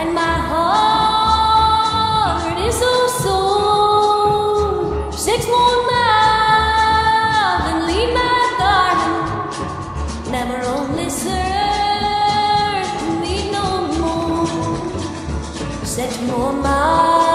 and my heart is so sore. Six more miles and leave my garden, never only serve me no more. More miles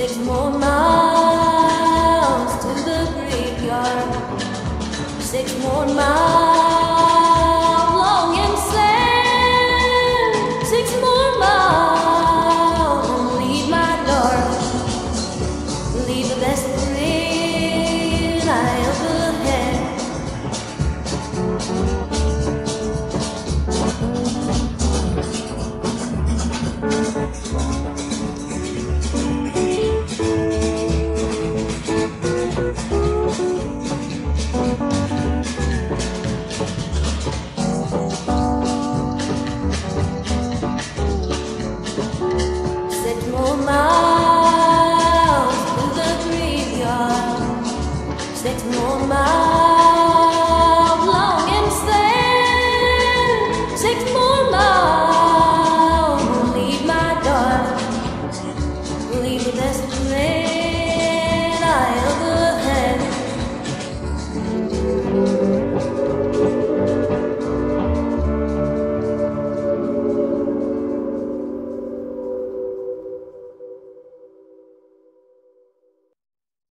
Six more miles to the graveyard, six more miles. 나요 Fix more my